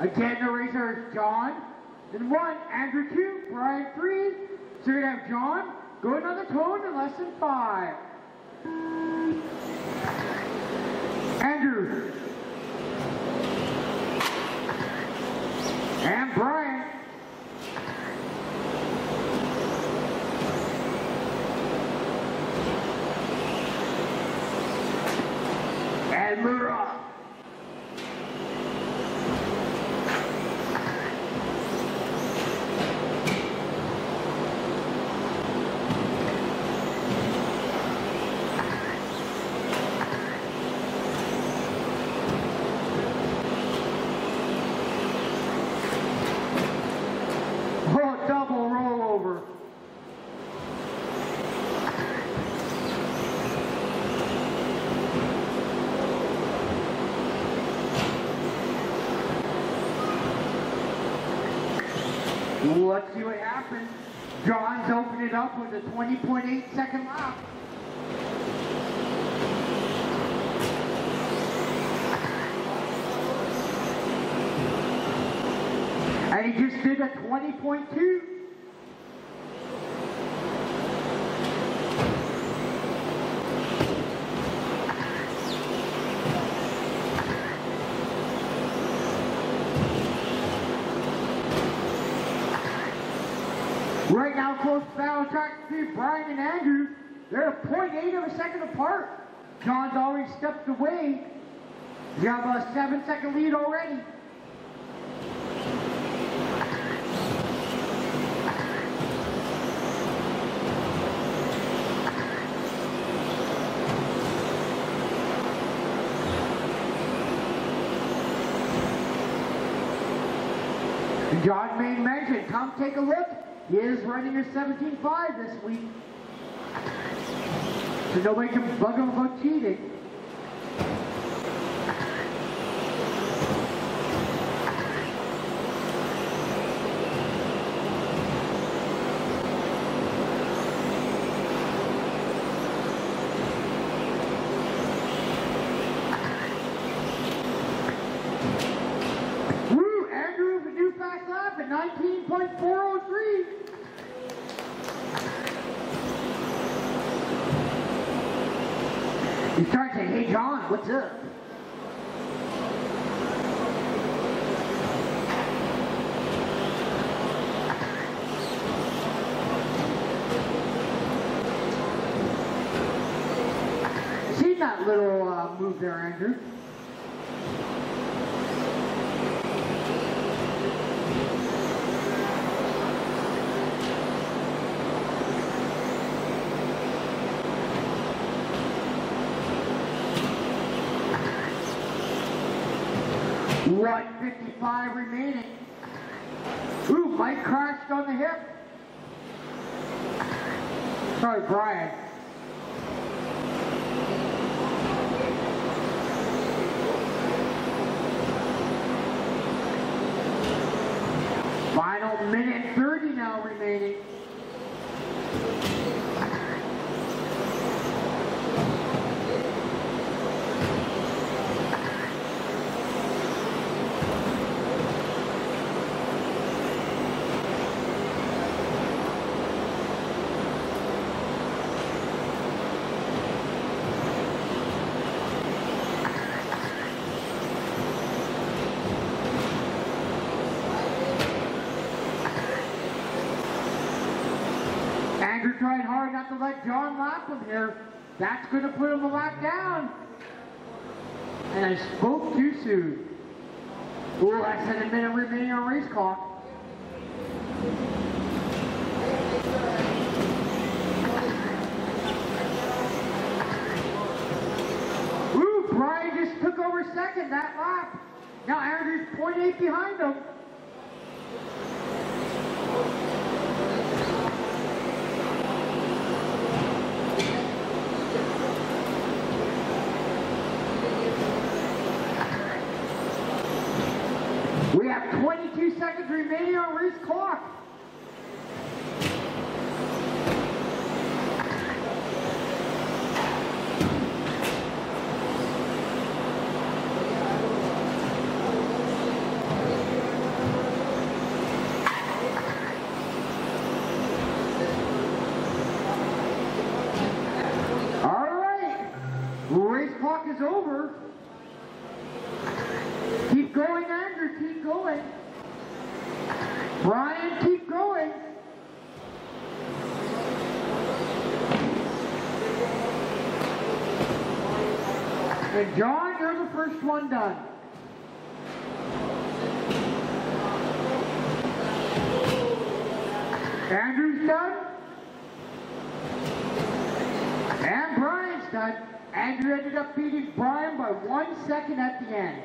Again, the racer is John. Then one, Andrew two, Brian three. So you're gonna have John going on the cone in less than five. Andrew. And Brian. And Murat. Oh, double rollover. Let's see what happens. John's opened it up with a 20.8 second lap. And he just did a 20.2. Right now, close battle track between Brian and Andrew. They're a 0.8 of a second apart. John's already stepped away. You have a seven second lead already. John made mention, come take a look. He is running a 17.5 this week. So nobody can bug him about cheating. Woo! Andrew with a new fast lap at 19.403. He starts saying, hey John, what's up? See that little uh, move there, Andrew? One fifty-five remaining. Ooh, Mike crashed on the hip. Sorry, Brian. Final minute 30 now remaining. Andrew tried hard not to let John lap him here. That's going to put him a lap down. And I spoke too soon. Ooh, less than a minute remaining on race clock. Ooh, Brian just took over second that lap. Now Andrew's 0.8 behind him. seconds remaining on race clock is over. Keep going, Andrew, keep going. Brian, keep going. And John, you're the first one done. Andrew's done. And Brian's done. Andrew ended up beating Brian by one second at the end.